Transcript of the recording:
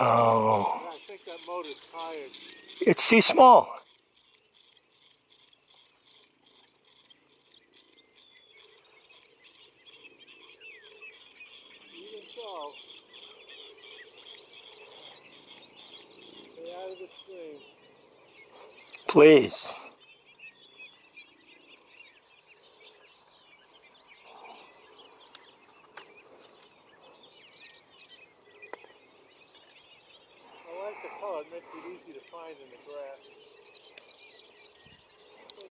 Oh, I think that motor's tired. it's too small. Even so, stay out of the stream. Please. I like the color. It makes it easy to find in the grass.